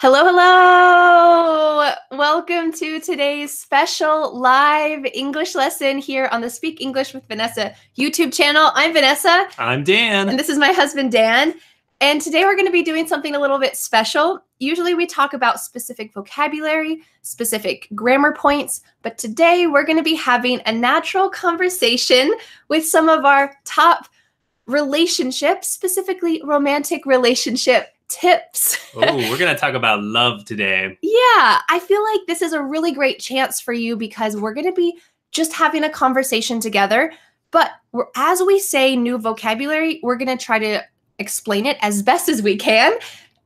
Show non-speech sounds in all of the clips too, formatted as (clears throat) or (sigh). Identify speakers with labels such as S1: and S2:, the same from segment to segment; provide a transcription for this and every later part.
S1: Hello, hello! Welcome to today's special live English lesson here on the Speak English with Vanessa YouTube channel. I'm Vanessa,
S2: I'm Dan.
S1: and this is my husband Dan. And today we're going to be doing something a little bit special. Usually we talk about specific vocabulary, specific grammar points, but today we're going to be having a natural conversation with some of our top relationships, specifically romantic relationship tips.
S2: oh, we're gonna (laughs) talk about love today.
S1: Yeah, I feel like this is a really great chance for you because we're going to be just having a conversation together. But we're, as we say new vocabulary, we're going to try to explain it as best as we can.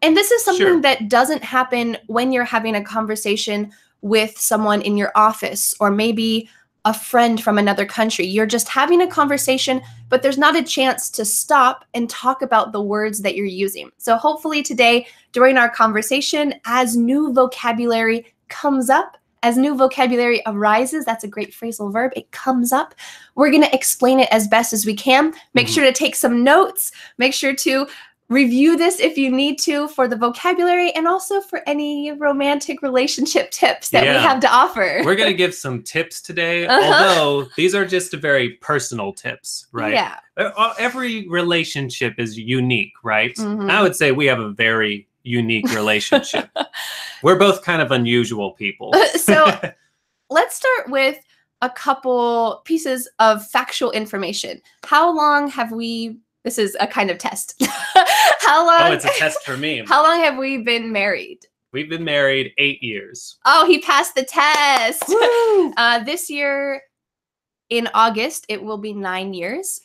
S1: And this is something
S2: Sure.
S1: that doesn't happen when you're having a conversation with someone in your office or maybe a friend from another country. You're just having a conversation, but there's not a chance to stop and talk about the words that you're using. So hopefully today, during our conversation, as new vocabulary comes up, as new vocabulary arises, that's a great phrasal verb, it comes up. We're going to explain it as best as we can. Make
S2: Mhm.
S1: sure to take some notes. Make sure to review this if you need to for the vocabulary and also for any romantic relationship tips that we have to offer.
S2: We're gonna give some tips today, (laughs)
S1: Uh-huh.
S2: although these are just very personal tips, right?
S1: Yeah.
S2: Uh, uh, Every relationship is unique, right?
S1: Mhm.
S2: I would say we have a very unique relationship. (laughs) We're both kind of unusual people.
S1: so (laughs) let's start with a couple pieces of factual information. How long have we? This is a kind of test. (laughs) how long?
S2: oh, it's a test for me. (laughs)
S1: How long have we been married?
S2: We've been married eight years.
S1: Oh, he passed the test. (laughs) uh, this year, in August, it will be nine years.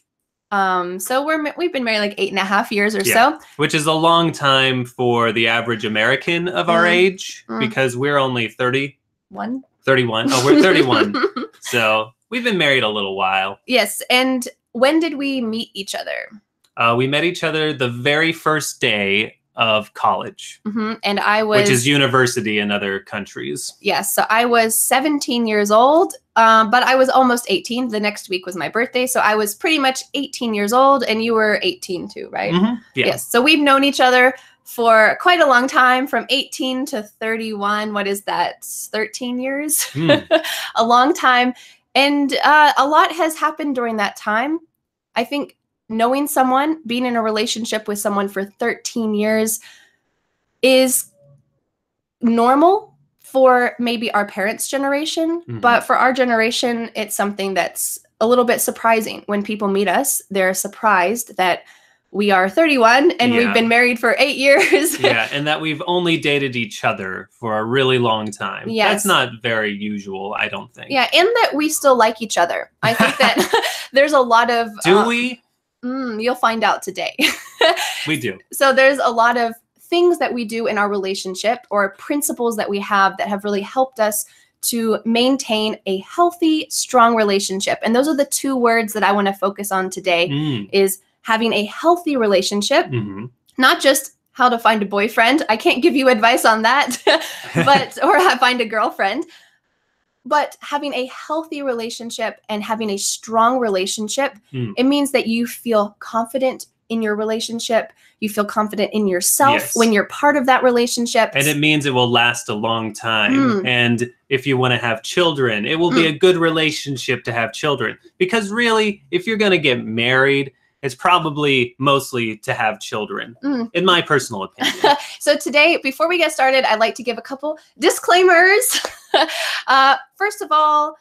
S1: Um, so we're we've been married like eight and a half years or so.
S2: Which is a long time for the average American of our
S1: Mm.
S2: age
S1: Mm.
S2: because we're only 30,
S1: One.
S2: 31. Oh, we're 31. so we've been married a little while.
S1: yes. And when did we meet each other?
S2: Uh, we met each other the very first day of college,
S1: hmm And I was
S2: which is university in other countries.
S1: Yes, so I was 17 years old, um, but I was almost 18. The next week was my birthday, so I was pretty much 18 years old, and you were 18 too, right?
S2: Mhm, Yeah.
S1: Yes. So we've known each other for quite a long time, from 18 to 31. What is that? 13 years,
S2: Hmm. (laughs)
S1: a long time, and uh, a lot has happened during that time. I think knowing someone, being in a relationship with someone for 13 years, is normal for maybe our parents' generation,
S2: Mhm.
S1: but for our generation, it's something that's a little bit surprising. When people meet us, they're surprised that we are 31 and
S2: Yeah.
S1: we've been married for eight years. (laughs)
S2: yeah, and that we've only dated each other for a really long time.
S1: Yeah,
S2: That's not very usual, I don't think.
S1: yeah, and that we still like each other. I think that (laughs) (laughs) there's a lot of.
S2: Do
S1: uh,
S2: we?
S1: Mm, you'll find out today. (laughs)
S2: We do.
S1: so there's a lot of things that we do in our relationship or principles that we have that have really helped us to maintain a healthy strong relationship and those are the two words that i want to focus on today
S2: Mm,
S1: is having a healthy relationship
S2: mhm.
S1: not just how to find a boyfriend i can't give you advice on that (laughs) but or find a girlfriend but having a healthy relationship and having a strong relationship
S2: Mm.
S1: it means that you feel confident in your relationship you feel confident in yourself
S2: Yes.
S1: when you're part of that relationship
S2: and it means it will last a long time.
S1: Mm.
S2: And if you want to have children, it will be a good relationship to have children. Because really, if you're going to get married, it's probably mostly to have children,
S1: Mm.
S2: in my personal (laughs) opinion.
S1: so today before we get started i'd like to give a couple disclaimers (laughs) uh, first of all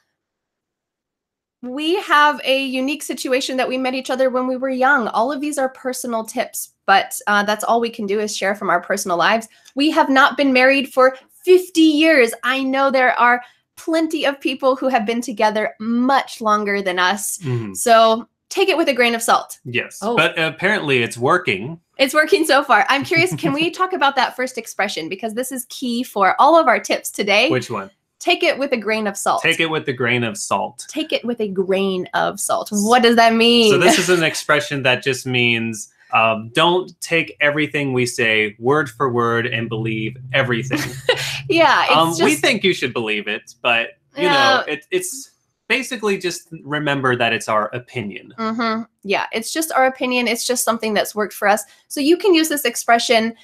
S1: we have a unique situation that we met each other when we were young all of these are personal tips but uh, that's all we can do is share from our personal lives we have not been married for 50 years i know there are plenty of people who have been together much longer than us
S2: Mhm.
S1: so take it with a grain of salt
S2: Yes.
S1: Oh.
S2: But apparently it's working.
S1: It's working so far. I'm curious, can we (laughs) talk about that first expression? Because this is key for all of our tips today.
S2: Which one?
S1: Take it with a grain of salt.
S2: Take it with a grain of salt.
S1: Take it with a grain of salt. What does that mean?
S2: So this is an expression that just means um, don't take everything we say word for word and believe everything. (laughs)
S1: yeah, it's
S2: um,
S1: just
S2: we think you should believe it, but you
S1: Yeah.
S2: know, it, it's basically just remember that it's our opinion.
S1: Mhm. Yeah, it's just our opinion. It's just something that's worked for us. So you can use this expression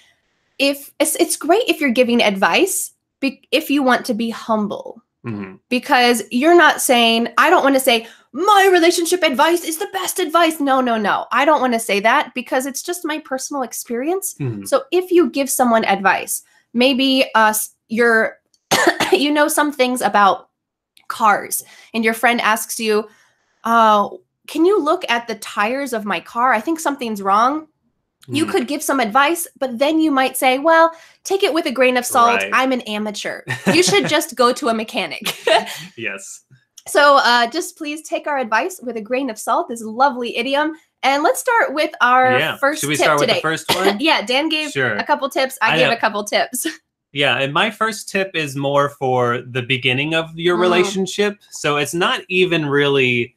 S1: if it's, it's great if you're giving advice be, if you want to be humble
S2: Mhm.
S1: because you're not saying i don't want to say my relationship advice is the best advice no no no i don't want to say that because it's just my personal experience
S2: Mhm.
S1: so if you give someone advice maybe uh you're (coughs) you know some things about cars and your friend asks you uh can you look at the tires of my car i think something's wrong you
S2: Mhm.
S1: could give some advice but then you might say well take it with a grain of salt
S2: Right.
S1: i'm an amateur (laughs) you should just go to a mechanic (laughs)
S2: yes.
S1: so uh, just please take our advice with a grain of salt this lovely idiom and let's start with our
S2: yeah.
S1: first
S2: Should we start with
S1: today
S2: the first one? (laughs)
S1: yeah dan gave
S2: Sure.
S1: a couple tips i,
S2: I
S1: gave
S2: know.
S1: a couple tips
S2: Yeah, and my first tip is more for the beginning of your
S1: Mm.
S2: relationship. So it's not even really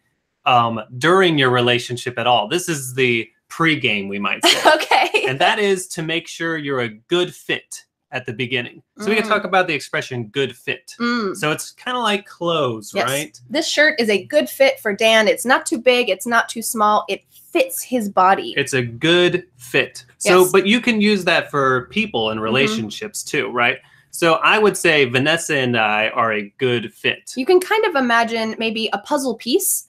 S2: um, during your relationship at all. This is the pre-game, we might (laughs) say.
S1: okay
S2: and that is to make sure you're a good fit at the beginning. So we can
S1: Mm.
S2: talk about the expression good fit.
S1: Mm,
S2: So it's kind of like clothes,
S1: Yes.
S2: right?
S1: this shirt is a good fit for dan it's not too big it's not too small it fits his body
S2: It's a good fit. So,
S1: Yes.
S2: but you can use that for people and relationships too, right? So I would say Vanessa and I are a good fit.
S1: you can kind of imagine maybe a puzzle piece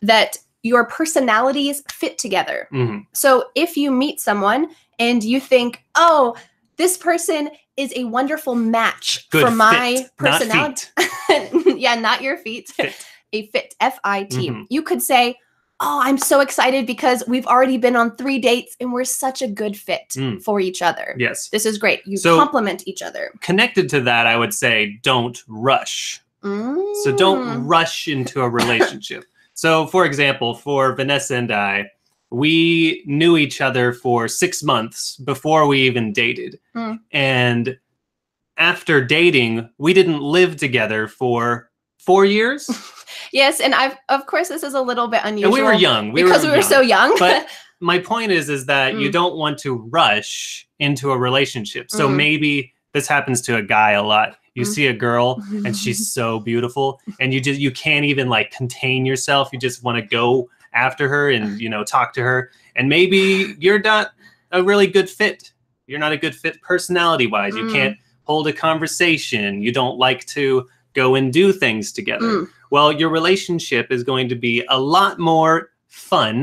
S1: that your personalities fit together
S2: Mhm.
S1: So if you meet someone and you think, oh, this person is a wonderful match
S2: Good
S1: for my
S2: fit, not
S1: personality.
S2: feet. (laughs)
S1: yeah, not your feet.
S2: Fit.
S1: a fit, F I T.
S2: Mhm.
S1: You could say, oh, I'm so excited because we've already been on three dates and we're such a good fit
S2: Mm.
S1: for each other.
S2: Yes.
S1: This is great. You
S2: So-
S1: complement each other.
S2: Connected to that, I would say don't rush. So
S1: Mm.
S2: don't rush into a relationship. (laughs) so, for example, for Vanessa and I, we knew each other for six months before we even dated.
S1: Mm.
S2: And after dating, we didn't live together for four years. (laughs)
S1: Yes, and I've of course this is a little bit
S2: and
S1: unusual
S2: we were young. We
S1: because
S2: were
S1: we were
S2: young.
S1: so young.
S2: But (laughs) my point is, is that you
S1: Mm.
S2: don't want to rush into a relationship. So
S1: Mm.
S2: maybe this happens to a guy a lot. You
S1: Mm.
S2: see a girl (laughs) and she's so beautiful and you just you can't even like contain yourself you just want to go after her and you know talk to her and maybe you're not a really good fit you're not a good fit personality wise you
S1: Mm.
S2: can't hold a conversation you don't like to go and do things together
S1: Mm.
S2: Well your relationship is going to be a lot more fun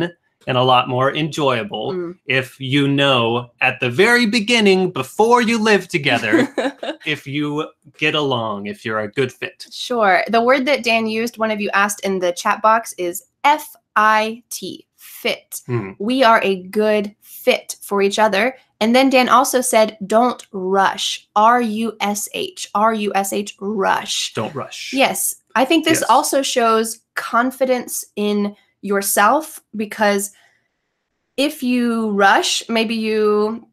S2: and a lot more enjoyable
S1: Mm.
S2: if you know at the very beginning before you live together (laughs) if you get along if you're a good fit
S1: Sure. The word that Dan used, one of you asked in the chat box, is F I T, fit.
S2: Hmm.
S1: We are a good fit for each other. And then Dan also said, don't rush. R U S H. R U S H, rush.
S2: don't rush
S1: Yes. I think this
S2: Yes.
S1: also shows confidence in yourself because if you rush, maybe you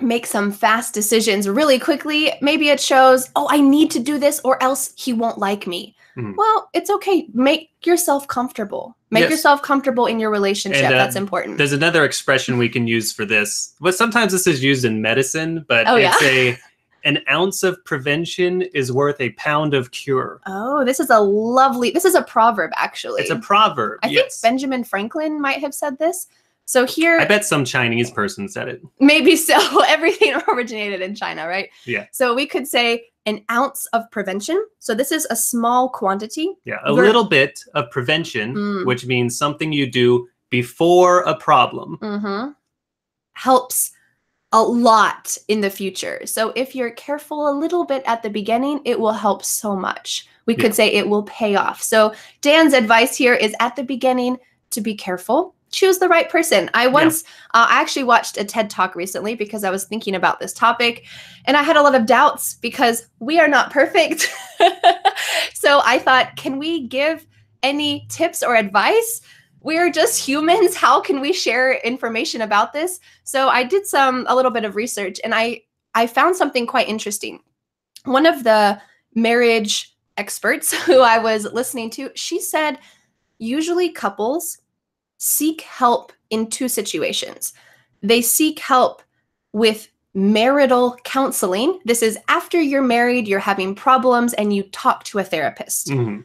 S1: make some fast decisions really quickly, maybe it shows, oh, I need to do this or else he won't like me.
S2: Mhm.
S1: Well, it's okay. Make yourself comfortable. Make
S2: Yes.
S1: yourself comfortable in your relationship.
S2: And, uh,
S1: That's important.
S2: There's another expression we can use for this. But sometimes this is used in medicine, but
S1: Oh,
S2: it's
S1: yeah?
S2: a (laughs) an ounce of prevention is worth a pound of cure.
S1: Oh, this is a lovely, this is a proverb actually.
S2: It's a proverb.
S1: I think. Benjamin Franklin might have said this. So here,
S2: I bet some Chinese person said it.
S1: Maybe so. (laughs) Everything originated in China, right?
S2: Yeah.
S1: So we could say an ounce of prevention. So this is a small quantity.
S2: Yeah, a little bit of prevention,
S1: Mm.
S2: which means something you do before a problem.
S1: Mm-hmm. Helps a lot in the future. So if you're careful a little bit at the beginning, it will help so much. We could
S2: Yeah.
S1: say it will pay off. So Dan's advice here is at the beginning to be careful. Choose the right person. I once, uh, I actually watched a TED talk recently because I was thinking about this topic and I had a lot of doubts because we are not perfect. (laughs) so I thought, can we give any tips or advice? We're just humans. How can we share information about this? So I did some a little bit of research and I I found something quite interesting. One of the marriage experts (laughs) who I was listening to, she said usually couples seek help in two situations. They seek help with marital counseling. This is after you're married, you're having problems and you talk to a therapist
S2: Mhm.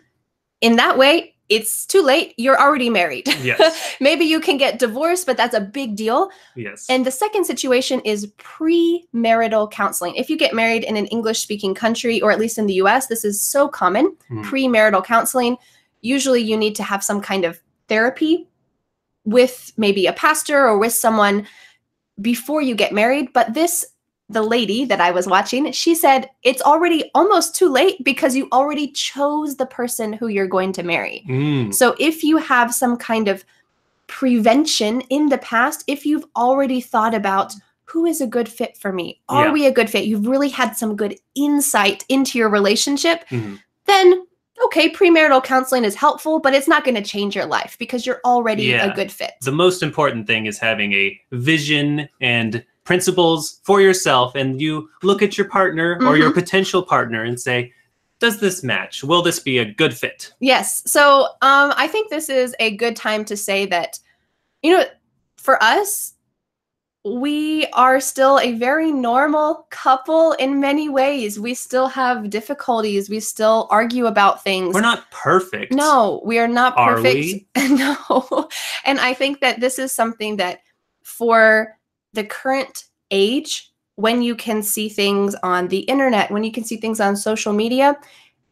S1: in that way it's too late. You're already married.
S2: Yes. (laughs)
S1: Maybe you can get divorced, but that's a big deal.
S2: Yes.
S1: And the second situation is premarital counseling. If you get married in an English speaking country, or at least in the US, this is so common.
S2: Mhm.
S1: Premarital counseling. Usually you need to have some kind of therapy with maybe a pastor or with someone before you get married. But this, the lady that I was watching, she said it's already almost too late because you already chose the person who you're going to marry.
S2: Mm,
S1: So if you have some kind of prevention in the past, if you've already thought about who is a good fit for me, are
S2: Yeah.
S1: we a good fit? You've really had some good insight into your relationship,
S2: mhm.
S1: then okay, premarital counseling is helpful, but it's not going to change your life because you're already
S2: Yeah.
S1: a good fit.
S2: The most important thing is having a vision and principles for yourself, and you look at your partner or your potential partner and say, "Does this match? Will this be a good fit?"
S1: Yes. So um, I think this is a good time to say that, you know, for us, we are still a very normal couple in many ways. We still have difficulties. We still argue about things.
S2: We're not perfect.
S1: No, we are not
S2: Are
S1: perfect. (laughs) no. And I think that this is something that for the current age, when you can see things on the internet, when you can see things on social media,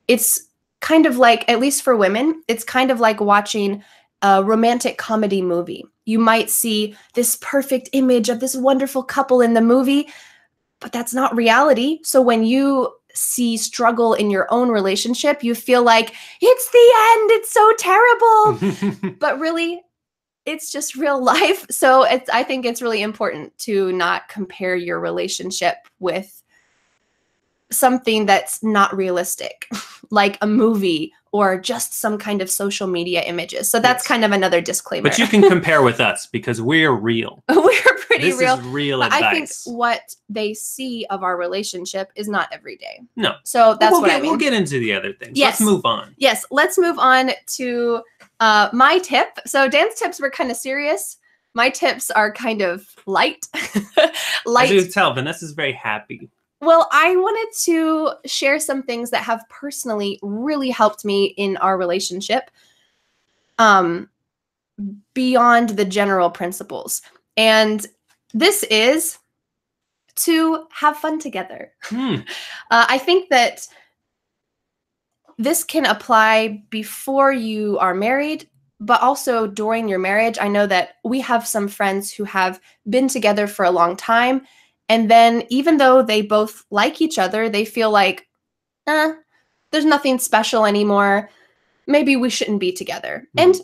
S1: it's kind of like, at least for women, it's kind of like watching a romantic comedy movie. You might see this perfect image of this wonderful couple in the movie, but that's not reality. So when you see struggle in your own relationship, you feel like it's the end, it's so terrible. (laughs) but really, it's just real (laughs) life. So it's I think it's really important to not compare your relationship with something that's not realistic, (laughs) like a movie or just some kind of social media images. So that's
S2: Yes.
S1: kind of another disclaimer.
S2: but you can compare with us because we're real. (laughs)
S1: We're pretty
S2: this
S1: real.
S2: is real
S1: But I think
S2: advice.
S1: what they see of our relationship is not every day.
S2: No.
S1: So that's
S2: we'll
S1: what
S2: get,
S1: I mean.
S2: We'll get into the other things.
S1: Yes.
S2: Let's move on.
S1: yes, let's move on to uh, my tip. So Dan's tips were kind of serious. My tips are kind of light. (laughs)
S2: As you
S1: light.
S2: can tell, Vanessa's very happy.
S1: Well, I wanted to share some things that have personally really helped me in our relationship. Um beyond the general principles. And this is to have fun together. (laughs)
S2: Hmm.
S1: Uh, I think that this can apply before you are married, but also during your marriage. I know that we have some friends who have been together for a long time. And then, even though they both like each other, they feel like, eh, there's nothing special anymore. Maybe we shouldn't be together.
S2: Mhm.
S1: And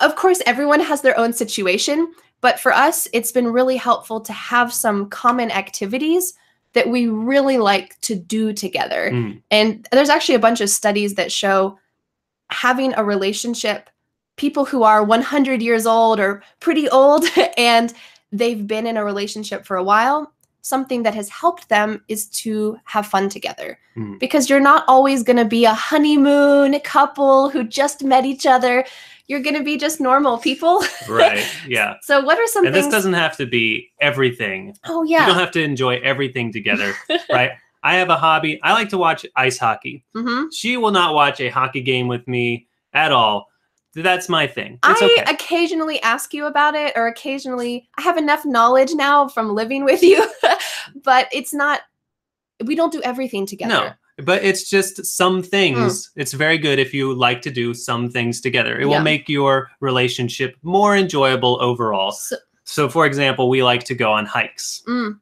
S1: of course, everyone has their own situation. But for us, it's been really helpful to have some common activities that we really like to do together.
S2: Mm.
S1: And there's actually a bunch of studies that show having a relationship, people who are 100 years old or pretty old (laughs) and they've been in a relationship for a while, something that has helped them is to have fun together.
S2: Mm.
S1: Because you're not always going to be a honeymoon couple who just met each other. You're going to be just normal people. (laughs)
S2: Right. Yeah.
S1: so, what are some
S2: and
S1: things?
S2: this doesn't have to be everything.
S1: oh, yeah.
S2: You don't have to enjoy everything together, (laughs) right? I have a hobby. I like to watch ice hockey.
S1: hmm
S2: She will not watch a hockey game with me at all. That's my thing. It's
S1: I
S2: okay.
S1: occasionally ask you about it, or occasionally I have enough knowledge now from living with you, (laughs) but it's not, we don't do everything together.
S2: No, but it's just some things. It's very good if you like to do some things together. It
S1: Yeah.
S2: will make your relationship more enjoyable overall.
S1: So,
S2: So, for example, we like to go on hikes.
S1: mm,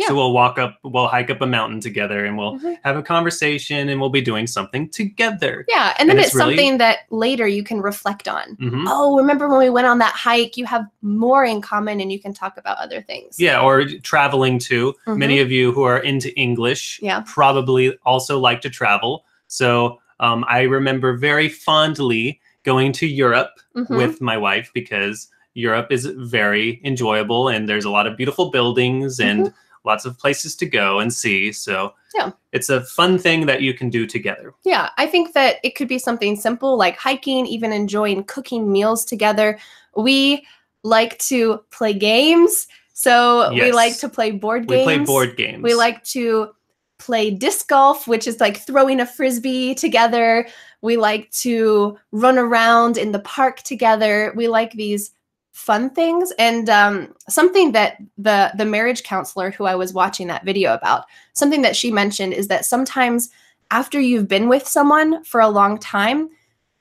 S1: Yeah.
S2: So we'll walk up, we'll hike up a mountain together, and we'll
S1: Mhm.
S2: have a conversation, and we'll be doing something together.
S1: yeah. And then
S2: And
S1: it's,
S2: it's really-
S1: something that later you can reflect on.
S2: Mhm.
S1: Oh, remember when we went on that hike? You have more in common and you can talk about other things.
S2: Yeah, or traveling too.
S1: Mhm.
S2: Many of you who are into English
S1: Yeah.
S2: probably also like to travel. So um, I remember very fondly going to Europe
S1: Mhm.
S2: with my wife because Europe is very enjoyable and there's a lot of beautiful buildings and lots of places to go and see. So.
S1: Yeah.
S2: it's a fun thing that you can do together.
S1: Yeah, I think that it could be something simple like hiking, even enjoying cooking meals together. We like to play games. So we like to play board
S2: We play board games.
S1: We like to play disc golf, which is like throwing a frisbee together. We like to run around in the park together. We like these fun things and um, something that the the marriage counselor who i was watching that video about something that she mentioned is that sometimes after you've been with someone for a long time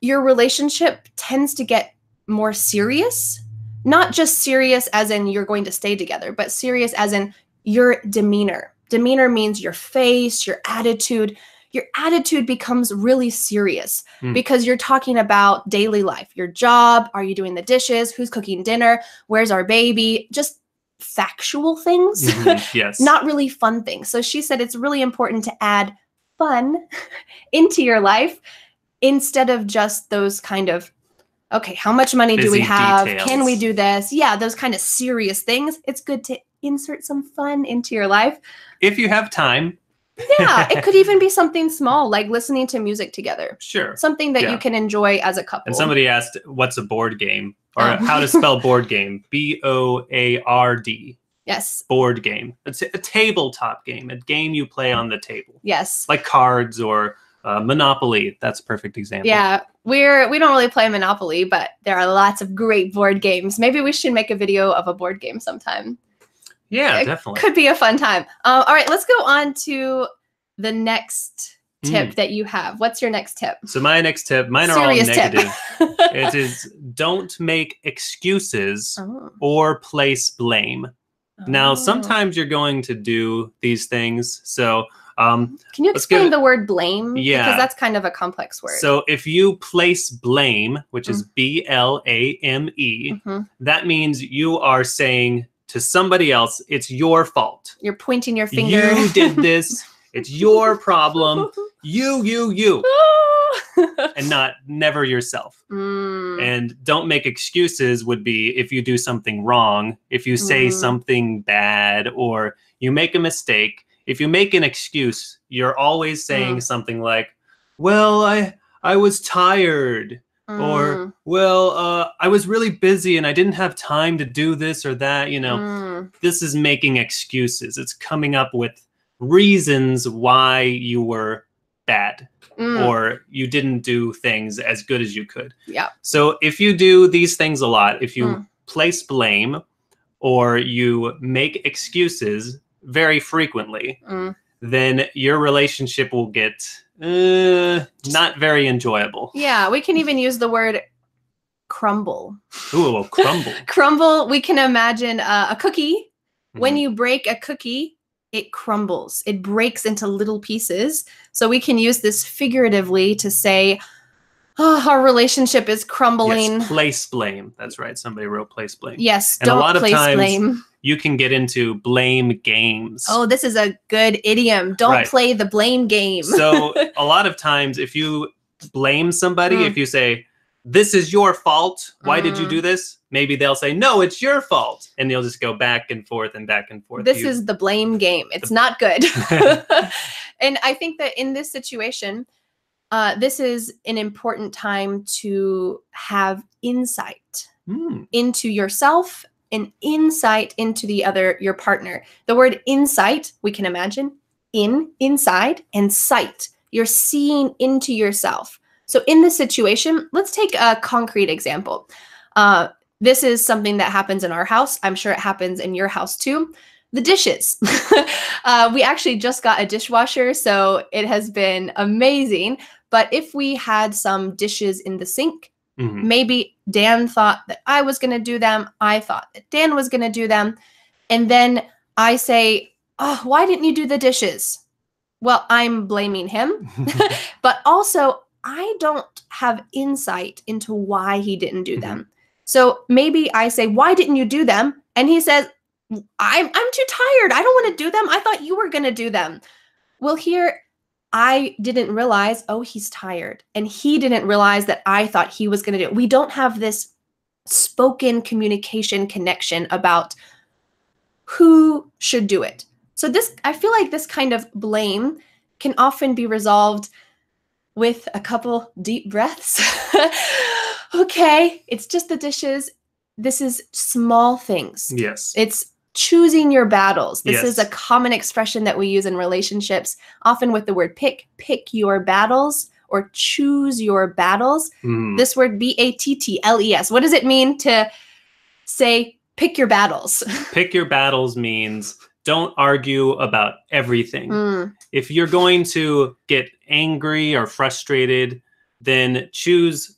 S1: your relationship tends to get more serious. Not just serious as in you're going to stay together but serious as in your demeanor. Demeanor means your face your attitude your attitude becomes really serious
S2: Hmm.
S1: because you're talking about daily life, your job, are you doing the dishes, who's cooking dinner, where's our baby, just factual things,
S2: Mhm, (laughs) yes.
S1: not really fun things. So she said it's really important to add fun (laughs) into your life instead of just those kind of okay, how much money do we
S2: Busy
S1: have? Can we do this? Yeah, those kind of serious things. It's good to insert some fun into your life.
S2: if you have time,
S1: Yeah, it (laughs) could even be something small like listening to music together.
S2: sure.
S1: Something that
S2: Yeah.
S1: you can enjoy as a couple.
S2: And somebody asked, "What's a board game?" or
S1: Oh.
S2: how to spell (laughs) board game? B O A R D.
S1: yes,
S2: Board game. It's a tabletop game, a game you play on the table,
S1: yes.
S2: like cards or uh, Monopoly. That's a perfect example.
S1: Yeah, we're we don't really play Monopoly, but there are lots of great board games. Maybe we should make a video of a board game sometime.
S2: Yeah,
S1: It
S2: definitely.
S1: Could be a fun time. Uh, all right, let's go on to the next tip
S2: Mm.
S1: that you have. What's your next tip?
S2: So my next tip, mine are all negative. (laughs) it is don't make excuses
S1: Oh.
S2: or place blame. Now,
S1: Oh.
S2: sometimes you're going to do these things. So, um,
S1: can you
S2: let's give
S1: explain the word blame?
S2: Yeah.
S1: because that's kind of a complex word.
S2: so if you place blame, which is
S1: Mm.
S2: B L A M E,
S1: Mhm.
S2: that means you are saying to somebody else, it's your fault.
S1: you're pointing your finger.
S2: You (laughs) did this. It's your problem. (laughs) You, you, you, (laughs) and not never yourself.
S1: Mm,
S2: And don't make excuses would be if you do something wrong, if you say
S1: Mhm.
S2: something bad, or you make a mistake. If you make an excuse, you're always saying
S1: Mm.
S2: something like, "Well, I I was tired," or
S1: mm,
S2: "Well, uh, I was really busy and I didn't have time to do this or that." You know,
S1: mm,
S2: this is making excuses. It's coming up with reasons why you were bad
S1: mm.
S2: or you didn't do things as good as you could.
S1: Yeah.
S2: So if you do these things a lot, if you
S1: Mm.
S2: place blame or you make excuses very frequently,
S1: Mm.
S2: then your relationship will get uh, not very enjoyable.
S1: Yeah, we can even use the word crumble.
S2: Ooh, crumble. (laughs)
S1: Crumble, we can imagine uh, a cookie. When
S2: Mhm.
S1: you break a cookie, it crumbles, it breaks into little pieces. So we can use this figuratively to say, oh, our relationship is crumbling.
S2: Yes, place blame. That's right. Somebody wrote place blame.
S1: Yes,
S2: And a
S1: don't
S2: lot of
S1: place
S2: times-
S1: blame.
S2: You can get into blame games.
S1: Oh, this is a good idiom. Don't
S2: Right.
S1: play the blame game.
S2: so (laughs) a lot of times if you blame somebody
S1: Mm.
S2: if you say this is your fault why did you
S1: Mm.
S2: do this maybe they'll say no it's your fault and they'll just go back and forth and back and forth
S1: this
S2: You-
S1: is the blame game. It's not good. (laughs) (laughs) and I think that in this situation, uh, this is an important time to have insight
S2: Hmm,
S1: into yourself and insight into the other, your partner. The word insight, we can imagine in, inside, and sight. You're seeing into yourself. So in this situation, let's take a concrete example. Uh, this is something that happens in our house. I'm sure it happens in your house too. The dishes. (laughs) uh, we actually just got a dishwasher, so it has been amazing. But if we had some dishes in the sink,
S2: mhm.
S1: maybe Dan thought that I was going to do them. I thought that Dan was going to do them. And then I say, Oh, why didn't you do the dishes? Well, I'm blaming him. (laughs) (laughs) but also, I don't have insight into why he didn't do them. So maybe I say, Why didn't you do them? And he says, I'm, I'm too tired. I don't want to do them. I thought you were going to do them. Well, here, I didn't realize, oh, he's tired. And he didn't realize that I thought he was going to do it. We don't have this spoken communication connection about who should do it. So, this, I feel like this kind of blame can often be resolved with a couple deep breaths. (laughs) okay, it's just the dishes. This is small things.
S2: yes
S1: It's choosing your battles. This is a common expression that we use in relationships, often with the word pick, pick your battles or choose your battles.
S2: Mm.
S1: This word B A T T L E S. What does it mean to say pick your battles? (laughs)
S2: Pick your battles means don't argue about everything.
S1: Mm,
S2: If you're going to get angry or frustrated, then choose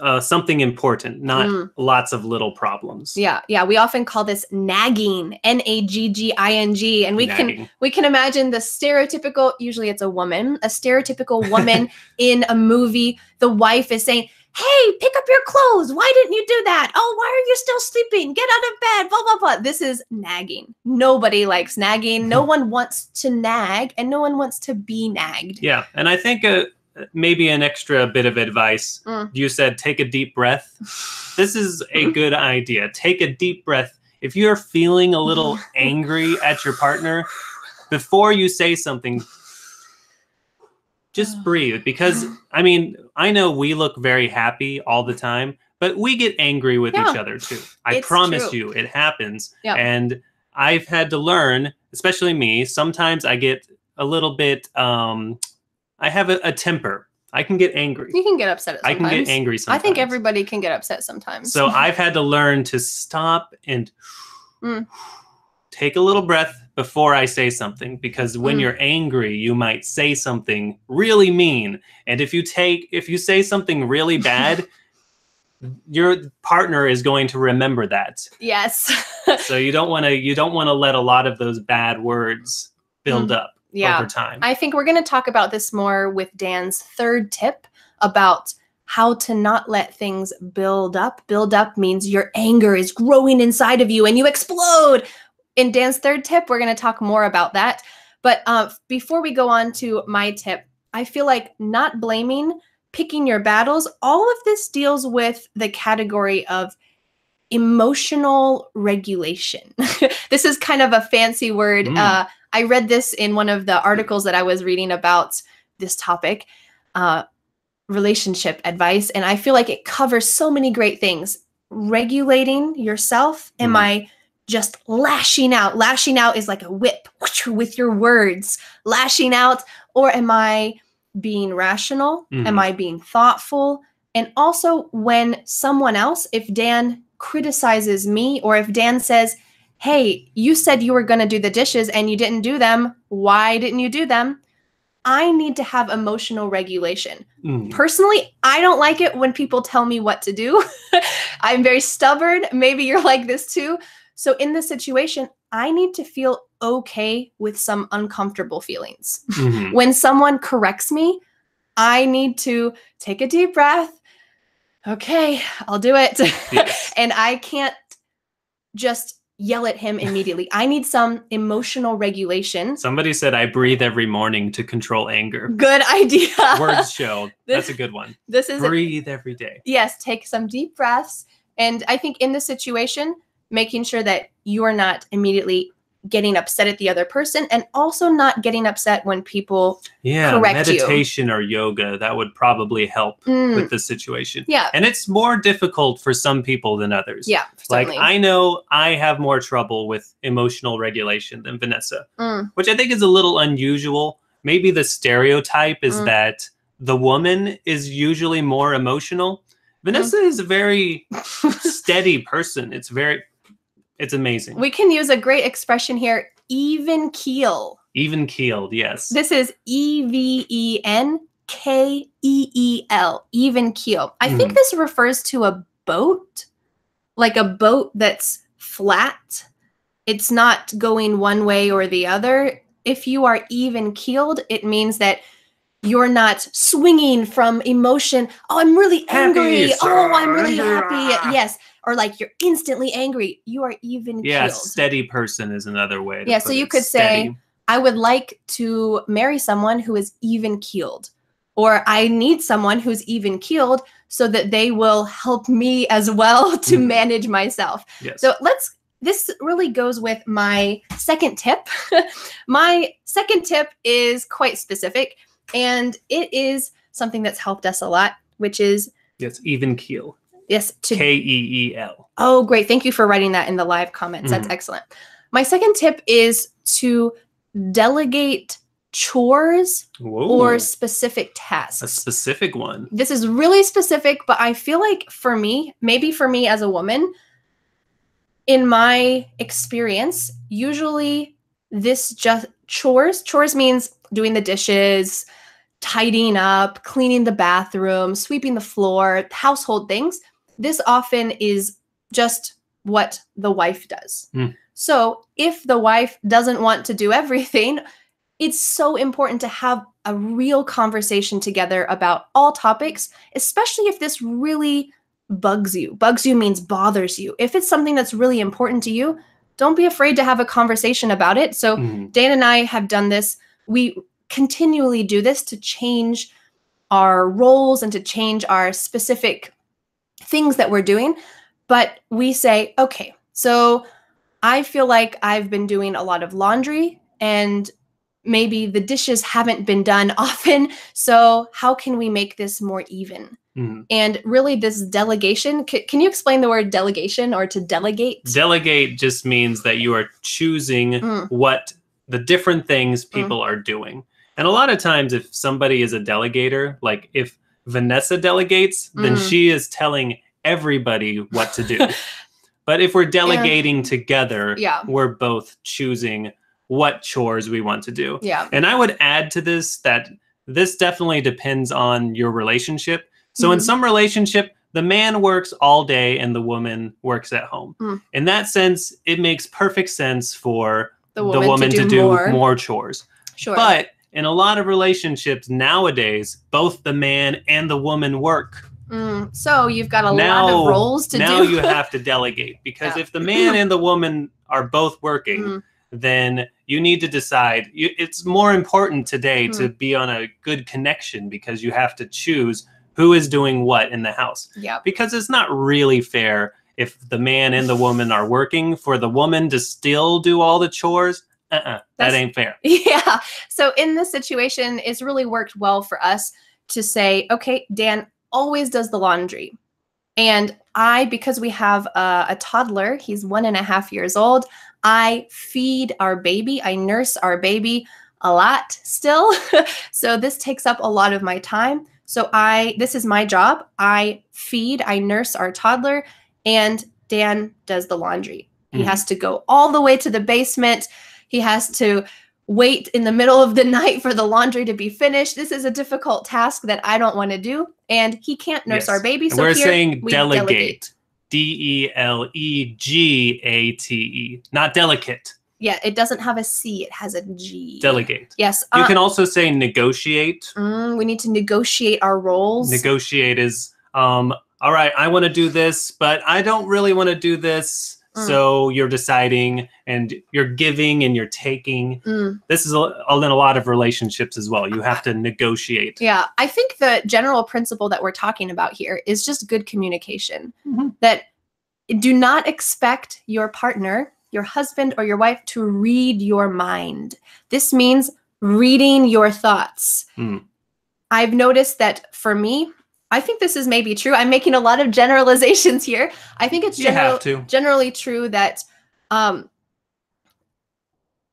S2: uh, something important, not
S1: Mm.
S2: lots of little problems.
S1: yeah, yeah. We often call this nagging, N A G G I N G, and we can we can imagine the stereotypical. Usually, it's a woman, a stereotypical woman (laughs) in a movie. The wife is saying, "Hey, pick up your clothes. Why didn't you do that? Oh, why are you still sleeping? Get out of bed." Blah blah blah. This is nagging. Nobody likes nagging. No (laughs) one wants to nag, and no one wants to be nagged.
S2: Yeah, and I think uh, maybe an extra bit of advice.
S1: Mm.
S2: You said take a deep breath. This is a good idea. Take a deep breath. If you're feeling a little (laughs) angry at your partner, before you say something, just breathe. Because, I mean, I know we look very happy all the time, but we get angry with each other too. I
S1: It's
S2: promise
S1: true.
S2: you, it happens.
S1: Yeah.
S2: And I've had to learn, especially me, sometimes I get a little bit, um, I have a, a temper. I can get angry.
S1: You can get upset at
S2: I can get angry sometimes.
S1: I think everybody can get upset sometimes.
S2: So I've had to learn to stop and (sighs)
S1: Mm.
S2: take a little breath before I say something because when
S1: Mm.
S2: you're angry, you might say something really mean. And if you take if you say something really (laughs) bad, your partner is going to remember that.
S1: yes.
S2: So you don't want to you don't want to let a lot of those bad words build up
S1: Mm. Yeah.
S2: over time.
S1: I think we're going to talk about this more with Dan's third tip about how to not let things build up. Build up means your anger is growing inside of you and you explode. In Dan's third tip, we're going to talk more about that. But uh, before we go on to my tip, I feel like not blaming, picking your battles, all of this deals with the category of emotional regulation. (laughs) this is kind of a fancy word.
S2: Mm.
S1: Uh, I read this in one of the articles that I was reading about this topic, uh, relationship advice, and I feel like it covers so many great things. Regulating yourself. Am
S2: Mm.
S1: I just lashing out? Lashing out is like a whip (laughs) with your words, lashing out, or am I being rational? Am
S2: Mhm.
S1: I being thoughtful? And also, when someone else, if Dan criticizes me, or if Dan says, Hey, you said you were going to do the dishes and you didn't do them. Why didn't you do them? I need to have emotional regulation.
S2: Mm.
S1: Personally, I don't like it when people tell me what to do. (laughs) I'm very stubborn. Maybe you're like this too. So, in this situation, I need to feel okay with some uncomfortable feelings.
S2: Mhm.
S1: When someone corrects me, I need to take a deep breath. Okay, I'll do it. (laughs)
S2: Yes.
S1: and I can't just yell at him immediately. I need some emotional regulation.
S2: Somebody said I breathe every morning to control anger.
S1: Good idea. (laughs)
S2: Words show. (laughs) That's a good one.
S1: This is a-
S2: Breathe every day.
S1: yes, take some deep breaths. And I think in this situation, making sure that you are not immediately getting upset at the other person and also not getting upset when people
S2: Yeah,
S1: Correct you.
S2: meditation or yoga that would probably help
S1: Mm,
S2: with the situation.
S1: yeah
S2: And it's more difficult for some people than others.
S1: yeah
S2: Like. I know I have more trouble with emotional regulation than Vanessa,
S1: Mm,
S2: which I think is a little unusual. Maybe the stereotype is
S1: Mm.
S2: that the woman is usually more emotional. Vanessa
S1: Mm.
S2: is a very (laughs) steady person. It's very it's amazing.
S1: we can use a great expression here even keel
S2: Even keeled, yes.
S1: this is e-v-e-n k-e-e-l even keel i think
S2: Mhm.
S1: this refers to a boat like a boat that's flat. It's not going one way or the other. If you are even keeled it means that you're not swinging from emotion oh i'm really
S2: Happy,
S1: angry. oh i'm really happy. Yes or like you're instantly angry you are even
S2: yeah,
S1: keeled
S2: steady person is another way.
S1: Yeah, so you
S2: it.
S1: could say, I would like to marry someone who is even keeled, or I need someone who's even keeled so that they will help me as well (laughs) to
S2: Mhm.
S1: manage myself.
S2: yes.
S1: So let's, this really goes with my second tip. (laughs) my second tip is quite specific, and it is something that's helped us a lot, which is
S2: yes, even keel.
S1: Yes, to
S2: K E E L.
S1: Oh, great. Thank you for writing that in the live comments. That's
S2: Mhm.
S1: excellent. My second tip is to delegate chores
S2: Whoa.
S1: or specific tasks.
S2: a specific one.
S1: This is really specific, but I feel like for me, maybe for me as a woman, in my experience, usually this just chores, chores means doing the dishes, tidying up, cleaning the bathroom, sweeping the floor, household things. This often is just what the wife does.
S2: Mm.
S1: So if the wife doesn't want to do (laughs) everything, it's so important to have a real conversation together about all topics, especially if this really bugs you. Bugs you means bothers you. If it's something that's really important to you, don't be afraid to have a conversation about it. So,
S2: Mhm.
S1: Dan and I have done this. We continually do this to change our roles and to change our specific things that we're doing. But we say, okay, so I feel like I've been doing a lot of laundry and maybe the dishes haven't been done (laughs) often. So, how can we make this more even?
S2: Mhm.
S1: And really, this delegation c- can you explain the word delegation or to delegate?
S2: Delegate just means that you are choosing
S1: Mm.
S2: what the different things people are doing. And a lot of times, if somebody is a delegator, like if Vanessa delegates, then
S1: Mm.
S2: she is telling everybody what to do. (laughs) but if we're delegating together,
S1: Yeah.
S2: we're both choosing what chores we want to do.
S1: Yeah.
S2: And I would add to this that this definitely depends on your relationship. So in
S1: Mhm.
S2: some relationship, the man works all day and the woman works at home.
S1: Mm.
S2: In that sense, it makes perfect sense for
S1: The
S2: the
S1: woman,
S2: woman,
S1: to do, more.
S2: more chores.
S1: Sure.
S2: But in a lot of relationships nowadays, both the man and the woman work.
S1: Mm, so you've got a lot of roles to
S2: now
S1: do.
S2: you (laughs) have to delegate because
S1: Yeah.
S2: if the man and the woman are both working,
S1: Mm,
S2: then you need to decide. You, it's more important today
S1: Hmm.
S2: to be on a good connection because you have to choose who is doing what in the house.
S1: yeah.
S2: Because it's not really fair if the man and the woman are working for the woman to still do all the chores. Uh-uh, that ain't fair. (laughs)
S1: Yeah. So in this situation, it's really worked well for us to say, okay, Dan always does the laundry. And I, because we have a, a toddler, he's one and a half years old, I feed our baby, I nurse our baby a lot still. (laughs) so this takes up a lot of my time. So I, this is my job. I feed, I nurse our toddler, and Dan does the laundry. He
S2: Mhm.
S1: has to go all the way to the basement. He has to wait in the middle of the (laughs) night for the laundry to be finished. This is a difficult task that I don't want to do, and he can't nurse
S2: Yes.
S1: our baby. So
S2: we're saying
S1: we
S2: delegate. D E L E G A T E, not delicate.
S1: Yeah, it doesn't have a C; it has a G.
S2: Delegate.
S1: Yes.
S2: You
S1: uh,
S2: can also say negotiate.
S1: mm, we need to negotiate our roles.
S2: Negotiate is, um, all right, I want to do this, but I don't really want to do this.
S1: Mm.
S2: So you're deciding and you're giving and you're taking.
S1: Mm,
S2: This is a, in a lot of relationships as well. You have to negotiate.
S1: yeah, I think the general principle that we're talking about here is just good communication.
S2: Mhm.
S1: That do not expect your partner, your husband or your wife, to read your mind. This means reading your thoughts.
S2: Mm.
S1: I've noticed that for me, I think this is maybe true. I'm making a lot of generalizations here. I think it's general,
S2: to.
S1: generally true that um,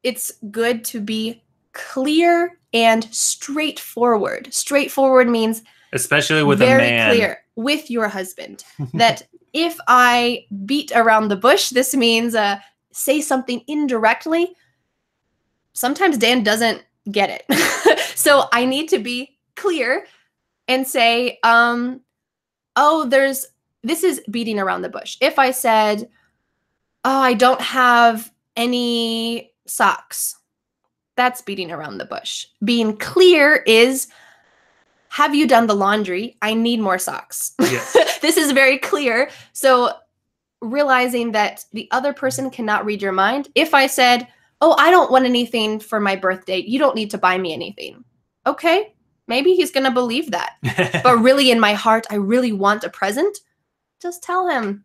S1: it's good to be clear and straightforward. Straightforward means
S2: Especially with
S1: very
S2: a man.
S1: clear with your husband (laughs) that if I beat around the bush, this means uh, say something indirectly. Sometimes Dan doesn't get it. (laughs) so I need to be clear and say, um, oh, there's this is beating around the bush. If I said, oh, I don't have any socks, that's beating around the bush. Being clear is, have you done the laundry? I need more socks.
S2: Yes. (laughs)
S1: this is very clear. So realizing that the other person cannot read your mind. If I said, "Oh, I don't want anything for my birthday. You don't need to buy me anything." Okay, maybe he's going to believe that. (laughs) But really in my heart, I really want a present. Just tell him,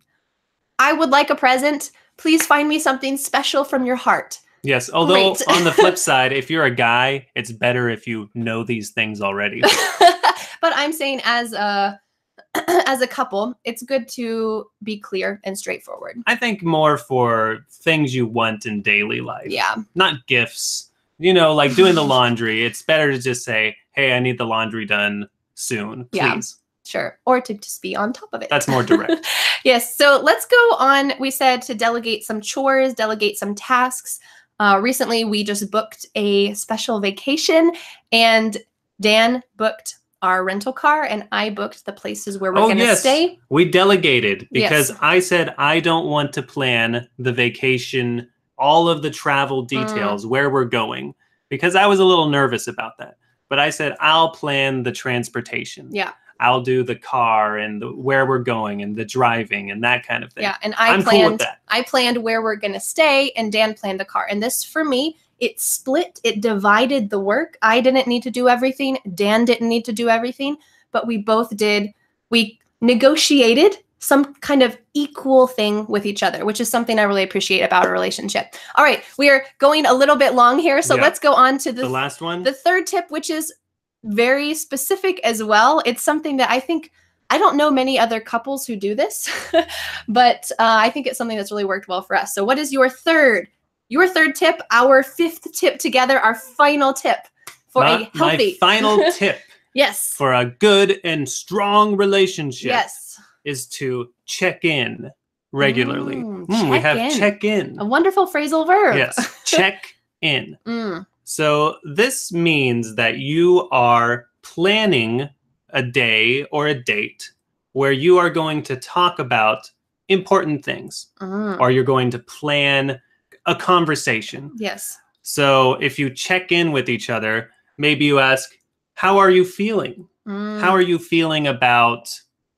S1: "I would like a present. Please find me something special from your heart."
S2: yes. Although on the flip (laughs) side, if you're a guy, it's better if you know these things already. (laughs)
S1: but I'm saying as a (clears throat) as a couple, it's good to be clear and straightforward.
S2: I think more for things you want in daily life.
S1: Yeah.
S2: Not gifts, you know, like doing the laundry, it's better to just say, "Hey, I need the laundry done soon,
S1: Yeah. Sure. Or to just be on top of it.
S2: That's more direct. (laughs)
S1: yes. So let's go on. We said to delegate some chores, delegate some tasks. Uh, recently, we just booked a special vacation, and Dan booked our rental car, and I booked the places where we're
S2: Oh,
S1: going to
S2: yes.
S1: stay.
S2: We delegated because
S1: Yes.
S2: I said I don't want to plan the vacation, all of the travel details, where we're going, because I was a little nervous about that. But I said I'll plan the transportation.
S1: Yeah.
S2: I'll do the car and the, where we're going and the driving and that kind of thing.
S1: Yeah. And I
S2: I'm cool with
S1: planned.
S2: that.
S1: I planned where we're going to stay, and Dan planned the car. And this, for me, it split. It divided the work. I didn't need to do everything. Dan didn't need to do everything, but we both did. We negotiated some kind of equal thing with each other, which is something I really appreciate about a relationship. All right, we are going a little bit long here, so
S2: Yeah.
S1: let's go on to the
S2: The last one.
S1: the third tip, which is very specific as well. It's something that I think I don't know many other couples who do this, (laughs) but uh, I think it's something that's really worked well for us. So, what is your third? Your third tip, our fifth tip together, our final tip for
S2: my,
S1: a healthy.
S2: my final (laughs) tip
S1: yes.
S2: for a good and strong relationship
S1: Yes.
S2: Is to check in regularly.
S1: Mm,
S2: Mm, we have
S1: in.
S2: check in.
S1: A wonderful phrasal verb.
S2: Yes, (laughs) check in.
S1: Mm,
S2: So this means that you are planning a day or a date where you are going to talk about important things
S1: mm.
S2: or you're going to plan a conversation.
S1: Yes.
S2: So if you check in with each other, maybe you ask, How are you feeling?
S1: Mm.
S2: How are you feeling about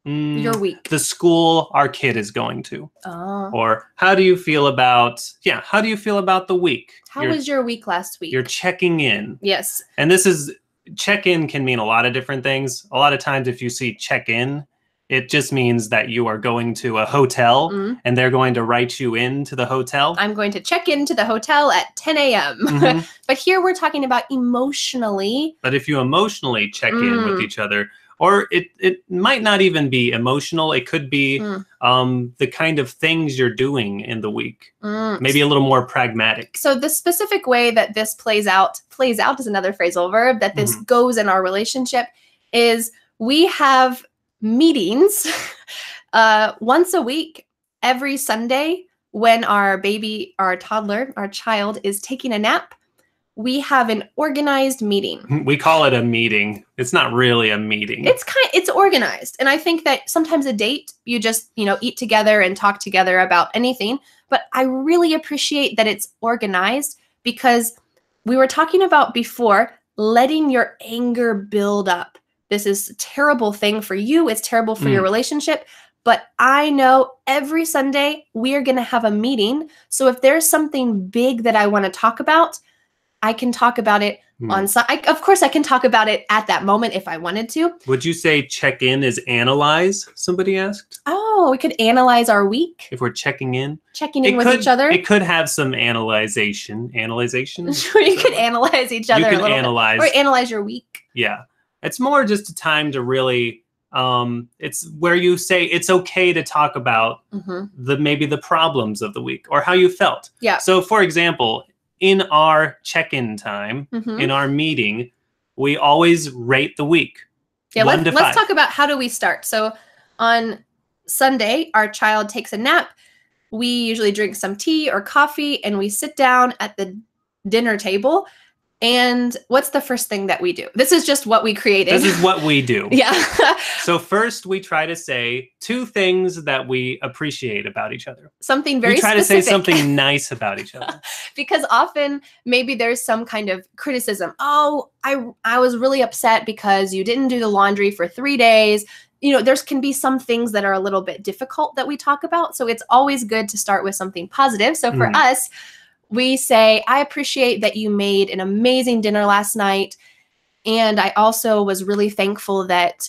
S2: mm,
S1: your week?
S2: the school our kid is going to?
S1: Oh.
S2: Or how do you feel about, yeah, how do you feel about the week?
S1: How
S2: you're,
S1: was your week last week?
S2: you're checking in.
S1: yes.
S2: And this is check in can mean a lot of different things. A lot of times, if you see check in, it just means that you are going to a hotel
S1: Mm.
S2: and they're going to write you into the hotel.
S1: I'm going to check into the hotel at 10 a.m. (laughs)
S2: Mhm.
S1: but here we're talking about emotionally.
S2: But if you emotionally check in with
S1: Mm.
S2: each other, or it, it might not even be emotional, it could be
S1: Mm.
S2: um, the kind of things you're doing in the week,
S1: Mm.
S2: maybe a little more pragmatic.
S1: So the specific way that this plays out, plays out is another phrasal verb that this
S2: Mm-hmm.
S1: goes in our relationship is we have meetings (laughs) uh, once a week every Sunday when our baby, our toddler, our child is taking a nap. We have an organized meeting. (laughs)
S2: We call it a meeting. It's not really a meeting.
S1: It's kind it's organized. And I think that sometimes a date you just, you know, eat together and talk together about anything, but I really appreciate that it's organized because we were talking about before letting your anger build up. This is a terrible thing for you, it's terrible for your
S2: Mm.
S1: relationship, but I know every Sunday we are going to have a meeting. So if there's something big that I want to talk about, I can talk about it
S2: Hmm.
S1: on Sun- I, of course I can talk about it at that moment if I wanted to.
S2: Would you say check in is analyze? Somebody asked.
S1: Oh, we could analyze our week,
S2: If we're checking in,
S1: checking in
S2: it
S1: with
S2: could
S1: each other.
S2: it could have some analyzation. Analyzation. (laughs)
S1: you could analyze each other
S2: you
S1: little
S2: analyze.
S1: bit. or analyze your week.
S2: yeah, it's more just a time to really. Um, it's where you say it's okay to talk about
S1: hmm
S2: the maybe the problems of the week or how you felt.
S1: Yeah.
S2: So, for example, in our check-in time,
S1: hmm
S2: in our meeting, we always rate the week.
S1: Yeah, let's, let's talk about how do we start. So on Sunday, our child takes a nap. We usually drink some tea or coffee and we sit down at the dinner table. And what's the first thing that we do? This is just what we created.
S2: This is what we do. (laughs)
S1: yeah.
S2: So first, we try to say two things that we appreciate about each other.
S1: something very
S2: we try
S1: specific.
S2: to say something (laughs) nice about each other. (laughs)
S1: because often maybe there's some kind of criticism. Oh, I I was really upset because you didn't do the laundry for 3 days. You know, there's can be some things that are a little bit difficult that we talk about. So it's always good to start with something positive. So for
S2: Mhm.
S1: us, we say, I appreciate that you made an amazing dinner last night. And I also was really thankful that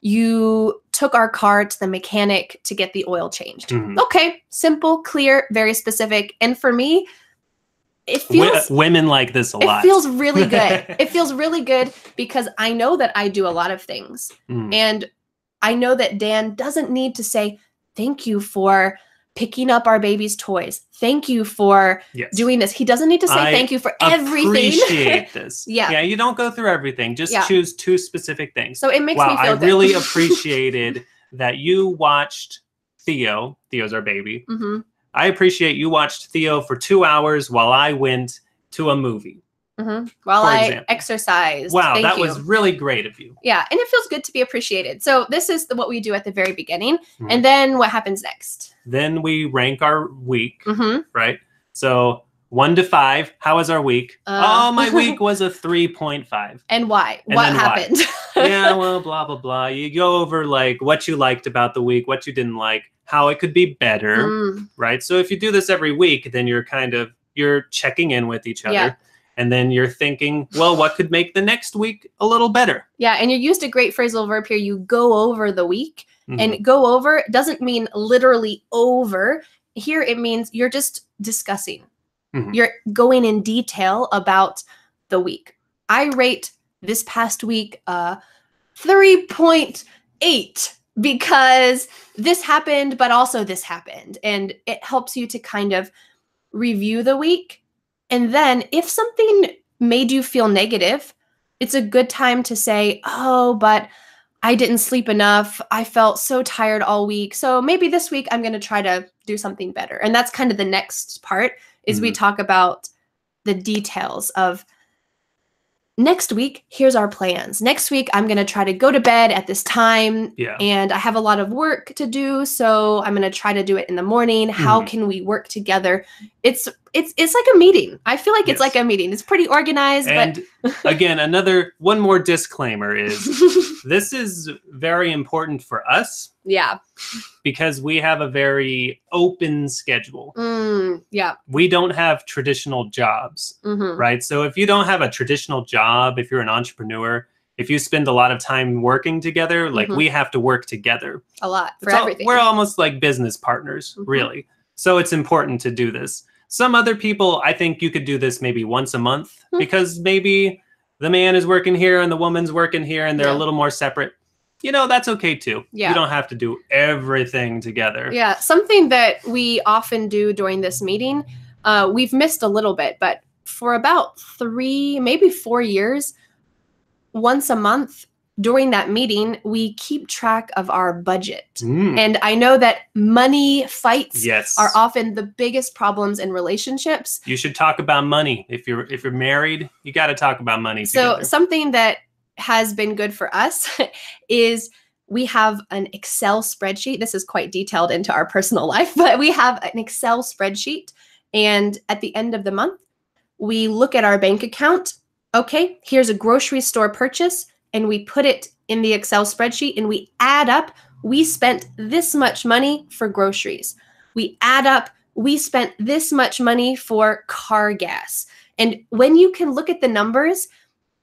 S1: you took our car to the mechanic to get the oil changed.
S2: Mhm.
S1: Okay, simple, clear, very specific. And for me, it
S2: Wi-
S1: feels
S2: women like this a
S1: it
S2: lot.
S1: It feels really (laughs) good. it feels really good because I know that I do a lot of things.
S2: Mm.
S1: And I know that Dan doesn't need to say thank you for picking up our baby's toys. Thank you for
S2: Yes.
S1: doing this. He doesn't need to say
S2: I
S1: thank you for everything.
S2: Appreciate (laughs) this.
S1: Yeah.
S2: Yeah. You don't go through everything. Just
S1: Yeah.
S2: choose two specific things.
S1: so it makes
S2: wow.
S1: me feel
S2: I
S1: good.
S2: really (laughs) appreciated that you watched Theo. Theo's our baby.
S1: hmm
S2: I appreciate you watched Theo for two hours while I went to a movie.
S1: Hmm While I
S2: example.
S1: exercise.
S2: Wow,
S1: Thank
S2: that
S1: you.
S2: was really great of you.
S1: yeah, and it feels good to be appreciated. So this is the, what we do at the very beginning,
S2: Mhm.
S1: and then what happens next?
S2: Then we rank our week,
S1: hmm
S2: right? So one to five, how was our week?
S1: Uh.
S2: oh, my (laughs) week was a 3.5.
S1: And why?
S2: And
S1: what
S2: then why?
S1: happened? (laughs)
S2: yeah, well, blah, blah, blah. You go over like what you liked about the week, what you didn't like, how it could be better,
S1: Mm,
S2: right? So if you do this every week, then you're kind of you're checking in with each other.
S1: Yeah.
S2: And then you're thinking, well, what could make the next week a little better?
S1: yeah, and you used a great phrasal verb here. You go over the week,
S2: Mhm.
S1: and go over doesn't mean literally over. Here it means you're just discussing.
S2: Mhm.
S1: You're going in detail about the week. I rate this past week uh 3.8 because this happened but also this happened and it helps you to kind of review the week and then if something made you feel negative it's a good time to say oh but I didn't sleep enough. I felt so tired all week. So maybe this week I'm going to try to do something better. And that's kind of the next part is we
S2: Mhm.
S1: talk about the details of next week, here's our plans. Next week I'm going to try to go to bed at this time
S2: yeah.
S1: and I have a lot of work to do, so I'm going to try to do it in the morning. How
S2: Mhm.
S1: can we work together? It's it's it's like a meeting. I feel like it's like a meeting. It's pretty organized,
S2: And again, another one more disclaimer is (laughs) this is very important for us
S1: yeah.
S2: because we have a very open schedule.
S1: Mm, yeah.
S2: We don't have traditional jobs,
S1: mhm.
S2: right? So if you don't have a traditional job, if you're an entrepreneur, if you spend a lot of time working together, like
S1: Mhm.
S2: we have to work together.
S1: A lot for
S2: It's
S1: everything.
S2: we're almost like business partners,
S1: Mhm.
S2: really. So it's important to do this. Some other people, I think you could do this maybe once a month
S1: Hmm.
S2: because maybe the man is working here and the woman's working here and they're
S1: Yeah.
S2: a little more separate. You know, that's okay too.
S1: Yeah.
S2: You don't have to do everything together.
S1: Yeah, something that we often do during this meeting, uh, we've missed a little bit, but for about three, maybe four years, once a month during that meeting, we keep track of our budget.
S2: Mm,
S1: And I know that money fights
S2: yes.
S1: are often the biggest problems in relationships.
S2: you should talk about money. If you're if you're married, you got to talk about money
S1: So,
S2: together.
S1: something that has been good for us (laughs) is we have an Excel spreadsheet. This is quite detailed into our personal (laughs) life, but we have an Excel spreadsheet. And at the end of the month, we look at our bank account. Okay, here's a grocery store purchase, and we put it in the Excel spreadsheet and we add up. We spent this much money for groceries. We add up, we spent this much money for car gas. And when you can look at the numbers,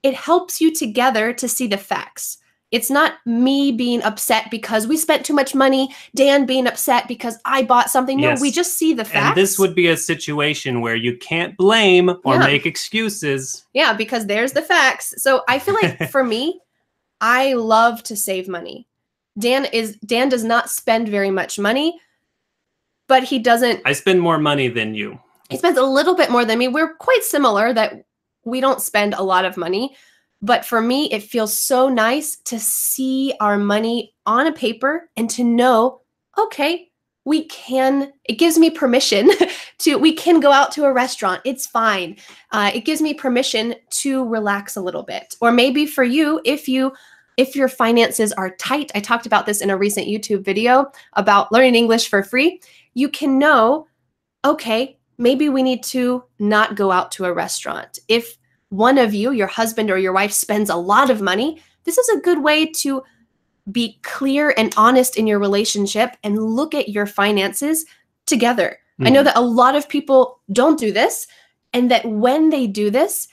S1: it helps you together to see the facts. It's not me being upset because we spent too much money, Dan being upset because I bought something. No,
S2: Yes.
S1: we just see the facts.
S2: and this would be a situation where you can't blame or
S1: Yeah.
S2: make excuses.
S1: Yeah, because there's the facts. So I feel like (laughs) for me, I love to save money. Dan is Dan does not spend very much money, but he doesn't
S2: I spend more money than you.
S1: he spends a little bit more than me. We're quite similar that we don't spend a lot of money. But for me, it feels so nice to see our money on a paper and to know, okay, we can, it gives me permission (laughs) to, we can go out to a restaurant. It's fine. Uh, it gives me permission to relax a little bit. Or maybe for you, if you, if your finances are tight, I talked about this in a recent YouTube video about learning English for free. You can know, okay, maybe we need to not go out to a restaurant. If one of you, your husband or your wife, spends a lot of money, this is a good way to be clear and honest in your relationship and look at your finances together. I know
S2: Mhm.
S1: that a lot of people don't do this, and that when they do this,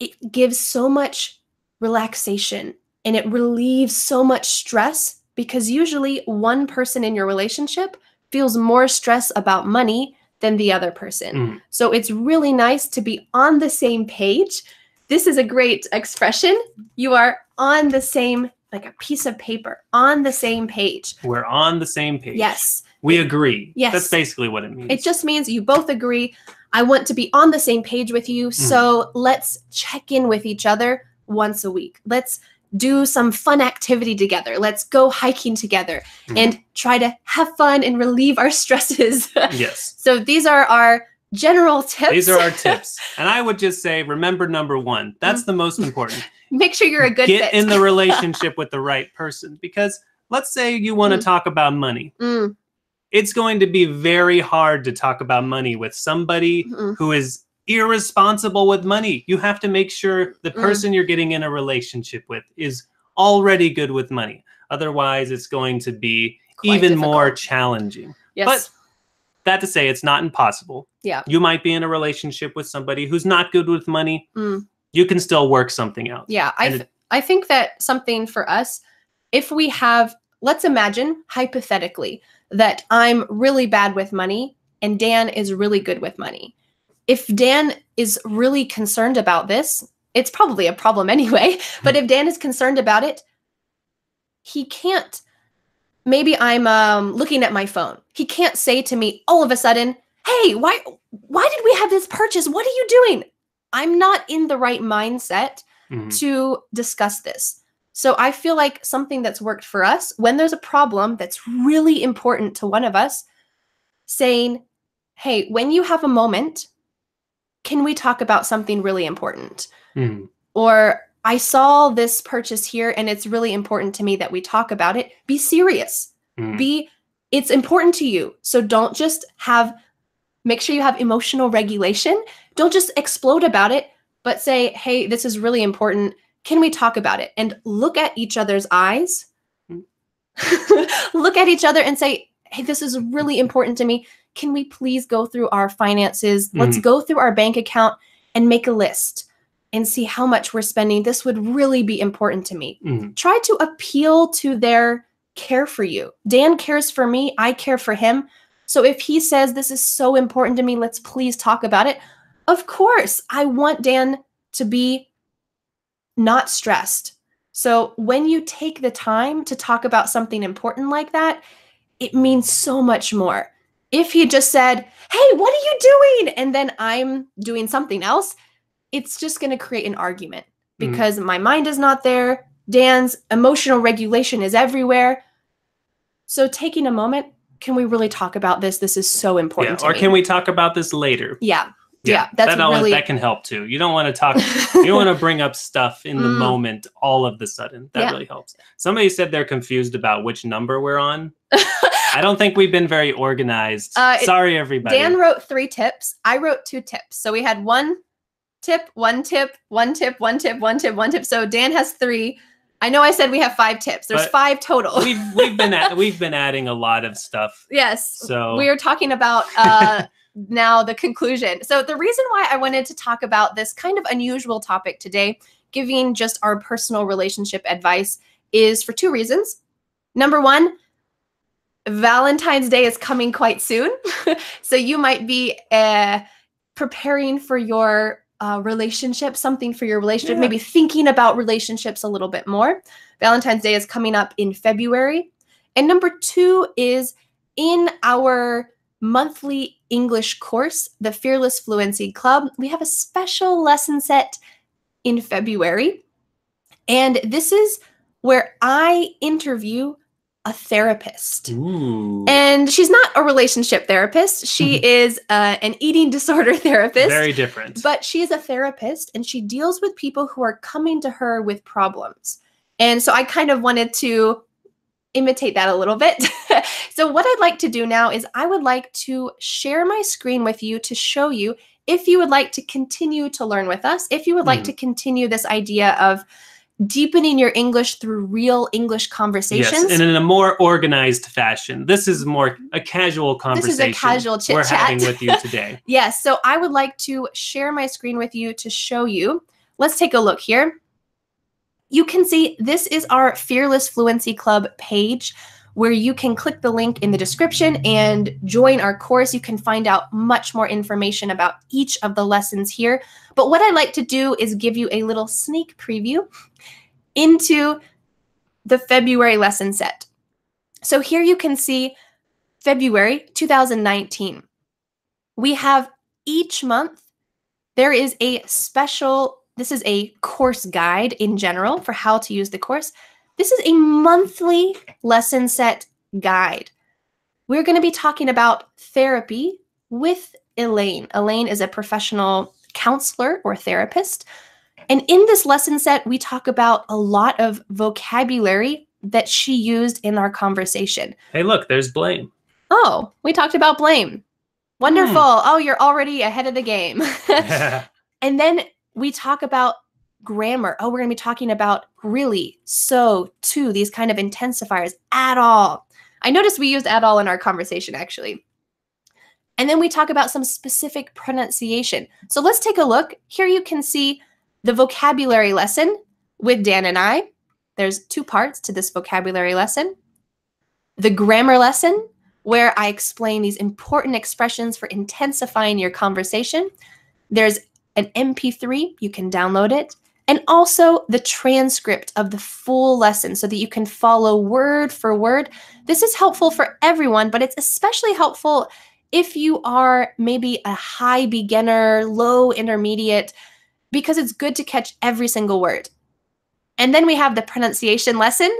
S1: it gives so much relaxation and it relieves so much stress because usually one person in your relationship feels more stress about money than the other person.
S2: Mhm.
S1: So it's really nice to be on the same page. This is a great expression. You are on the same, like a piece of paper, on the same page.
S2: We're on the same page.
S1: Yes.
S2: We agree.
S1: Yes.
S2: That's basically what it means.
S1: It just means you both agree. I want to be on the same page with you. So let's check in with each other once a week. Let's do some fun activity together. Let's go hiking together
S2: Mhm.
S1: and try to have fun and relieve our (laughs) stresses.
S2: yes. (laughs)
S1: so these are our general tips.
S2: These are our (laughs) tips. And I would just say remember number 1. That's the most important.
S1: Make sure you're a good
S2: Get
S1: fit.
S2: in the relationship with the right person because let's say you want to
S1: Mm.
S2: talk about money.
S1: Mm,
S2: It's going to be very hard to talk about money with somebody
S1: mm,
S2: who is irresponsible with money. You have to make sure the
S1: Mm.
S2: person you're getting in a relationship with is already good with money. Otherwise, it's going to be
S1: quite
S2: even more challenging.
S1: Yes.
S2: but- That to say, it's not impossible.
S1: Yeah.
S2: You might be in a relationship with somebody who's not good with money.
S1: Mm.
S2: You can still work something out.
S1: Yeah, I, th- I think that something for us, if we have, let's imagine hypothetically that I'm really bad with money and Dan is really good with money. If Dan is really concerned about this, it's probably a problem (laughs) anyway, but if Dan is concerned about it, he can't. Maybe I'm um, looking at my phone. He can't say to me all of a sudden, "Hey, why why did we have this purchase? What are you doing?" I'm not in the right mindset
S2: Mhm.
S1: to discuss this. So I feel like something that's worked for us when there's a problem that's really important to one of us, saying, Hey, when you have a moment, can we talk about something really important?
S2: Mhm.
S1: Or I saw this purchase here and it's really important to me that we talk about it. Be serious.
S2: Mhm.
S1: Be it's important to you. So don't just have make sure you have emotional regulation. Don't just explode about it, but say, "Hey, this is really important. Can we talk about it?" And look at each other's eyes.
S2: Mm. (laughs)
S1: look at each other and say, "Hey, this is really important to me. Can we please go through our finances? Let's go through our bank account and make a list and see how much we're spending. This would really be important to me."
S2: Mhm.
S1: try to appeal to their care for you. Dan cares for me, I care for him. So if he says this is so important to me, let's please talk about it. Of course, I want Dan to be not stressed. So when you take the time to talk about something important like that, it means so much more. If he just said, "Hey, what are you doing?" and then I'm doing something else, it's just going to create an argument
S2: Mhm.
S1: because my mind is not there. Dan's emotional regulation is everywhere. So taking a moment, can we really talk about this? This is so
S2: Yeah.
S1: important to
S2: Or
S1: me.
S2: can we talk about this later?
S1: Yeah. Yeah, that's
S2: that,
S1: really-
S2: that can help too. You don't want to talk you don't want to (laughs) bring up stuff in the
S1: Mm.
S2: moment all of the sudden. That
S1: Yeah.
S2: really helps. Somebody said they're confused about which number we're on. (laughs) I don't think we've been very organized.
S1: Uh,
S2: Sorry, everybody.
S1: Dan wrote three tips. I wrote two tips. So we had one tip, one tip, one tip, one tip, one tip, one tip. So Dan has three. I know I said we have five tips. There's
S2: But
S1: five total.
S2: we've we've been at, (laughs) we've been adding a lot of stuff.
S1: yes.
S2: So
S1: we are talking about uh, (laughs) now the conclusion. So the reason why I wanted to talk about this kind of unusual topic today, giving just our personal relationship advice, is for two reasons. Number one, Valentine's Day is coming quite soon, (laughs) so you might be uh, preparing for your uh, relationship, something for your relationship,
S2: Yeah.
S1: maybe thinking about relationships a little bit more. Valentine's Day is coming up in February. And number two is in our monthly English course, the Fearless Fluency Club, we have a special lesson set in February. And this is where I interview a therapist.
S2: Ooh,
S1: And she's not a relationship therapist. She is uh, an eating (laughs) disorder therapist.
S2: very different.
S1: But she is a therapist and she deals with people who are coming to her with problems. And so I kind of wanted to imitate that a little bit. (laughs) so, what I'd like to do now is I would like to share my screen with you to show you if you would like to continue to learn with us, if you would like
S2: Mhm.
S1: to continue this idea of deepening your English through real English conversations.
S2: Yes, and in a more organized fashion. This is more a casual conversation.
S1: This is a casual
S2: chat
S1: we're
S2: having with you (laughs) today.
S1: Yes, so I would like to share my screen with you to show you. Let's take a look here. You can see this is our Fearless Fluency Club page where you can click the link in the description and join our course. You can find out much more information about each of the lessons here. But what I'd like to do is give you a little sneak preview into the February lesson set. So here you can see February 2019, we have each month, there is a special, this is a course guide in general for how to use the course. This is a monthly lesson set guide. We're going to be talking about therapy with Elaine. Elaine is a professional counselor or therapist. And in this lesson set, we talk about a lot of vocabulary that she used in our conversation.
S2: Hey, look, there's blame.
S1: Oh, we talked about blame. Wonderful.
S2: Hmm.
S1: Oh, you're already ahead of the game. (laughs) (laughs) and then we talk about grammar. Oh, we're going to be talking about really, so, to, these kind of intensifiers at all. I noticed we used at all in our conversation actually. And then we talk about some specific pronunciation. So let's take a look. Here you can see the vocabulary lesson with Dan and I. There's two parts to this vocabulary lesson. The grammar lesson, where I explain these important expressions for intensifying your conversation. There's an MP3, you can download it, and also the transcript of the full lesson so that you can follow word for word. This is helpful for everyone, but it's especially helpful if you are maybe a high beginner, low intermediate, because it's good to catch every single word. And then we have the pronunciation lesson.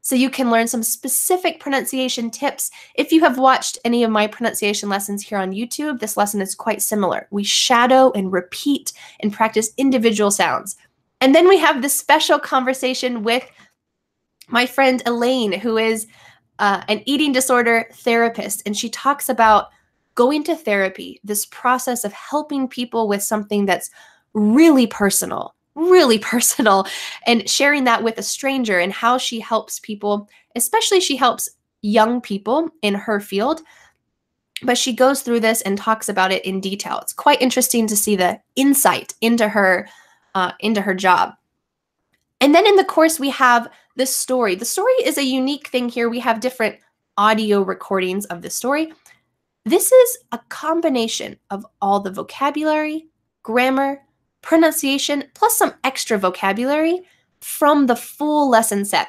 S1: So you can learn some specific pronunciation tips. If you have watched any of my pronunciation lessons here on YouTube, this lesson is quite similar. We shadow and repeat and practice individual sounds. And then we have this special conversation with my friend Elaine, who is uh, an eating disorder therapist. And she talks about going to therapy, this process of helping people with something that's really personal, really (laughs) personal, and sharing that with a stranger and how she helps people, especially she helps young people in her field. But she goes through this and talks about it in detail. It's quite interesting to see the insight into her uh, into her job. And then in the course, we have the story. The story is a unique thing here. We have different audio recordings of the story. This is a combination of all the vocabulary, grammar, pronunciation, plus some extra vocabulary from the full lesson set.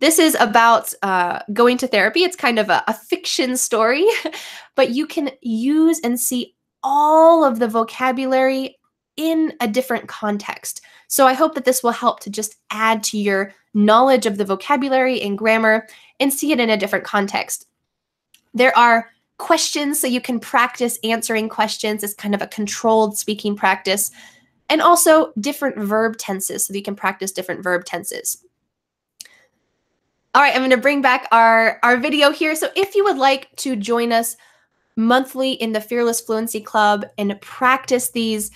S1: This is about uh, going to therapy. It's kind of a, a fiction story, (laughs) but you can use and see all of the vocabulary in a different context. So I hope that this will help to just add to your knowledge of the vocabulary and grammar and see it in a different context. There are questions so you can practice answering questions. It's kind of a controlled speaking practice. And also different verb tenses so that you can practice different verb tenses. All right, I'm going to bring back our, our video here. So if you would like to join us monthly in the Fearless Fluency Club and practice these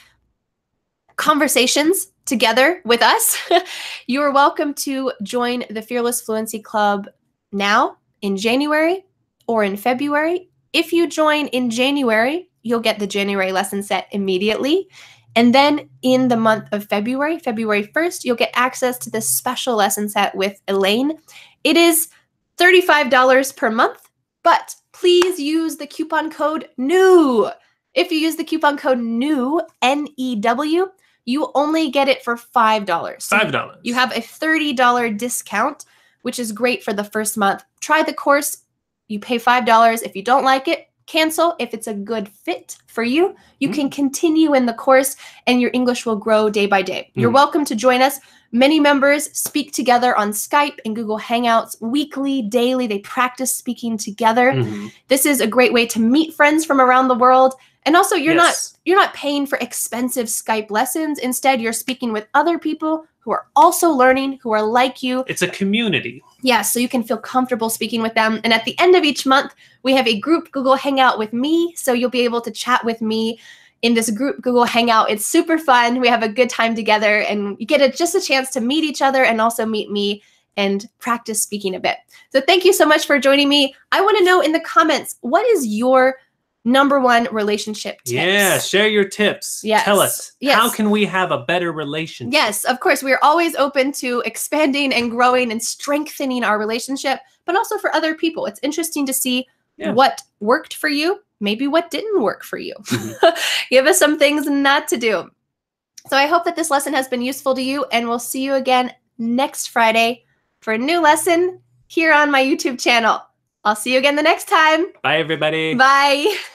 S1: conversations together with us, (laughs) you are welcome to join the Fearless Fluency Club now in January or in February. If you join in January, you'll get the January lesson set immediately. And then in the month of February, February 1st, you'll get access to this special lesson set with Elaine. It is $35 per month, but please use the coupon code NEW. If you use the coupon code NEW, N E W, you only get it for $5. So
S2: Five dollars.
S1: you have a $30 discount, which is great for the first month. Try the course. You pay $5. If you don't like it, cancel. If it's a good fit for you, you
S2: Mhm.
S1: can continue in the course and your English will grow day by day. You're
S2: Mhm.
S1: welcome to join us. Many members speak together on Skype and Google Hangouts weekly, daily. They practice speaking together.
S2: Mhm.
S1: This is a great way to meet friends from around the world. And also you're not you're not paying for expensive Skype lessons. Instead, you're speaking with other people who are also learning, who are like you.
S2: It's a community.
S1: Yeah, so you can feel comfortable speaking with them. And at the end of each month, we have a group Google Hangout with me. So you'll be able to chat with me in this group Google Hangout. It's super fun. We have a good time together and you get a, just a chance to meet each other and also meet me and practice speaking a bit. So thank you so much for joining me. I want to know in the comments, what is your number one relationship tips?
S2: Yeah, share your tips.
S1: Yes.
S2: Tell us
S1: Yes.
S2: how can we have a better relationship?
S1: Yes, of course. We are always open to expanding and growing and strengthening our relationship, but also for other people. It's interesting to see
S2: Yeah.
S1: what worked for you, maybe what didn't work for you.
S2: Mhm. (laughs)
S1: Give us some things not to do. So I hope that this lesson has been useful to you, and we'll see you again next Friday for a new lesson here on my YouTube channel. I'll see you again the next time.
S2: Bye, everybody.
S1: Bye. (laughs)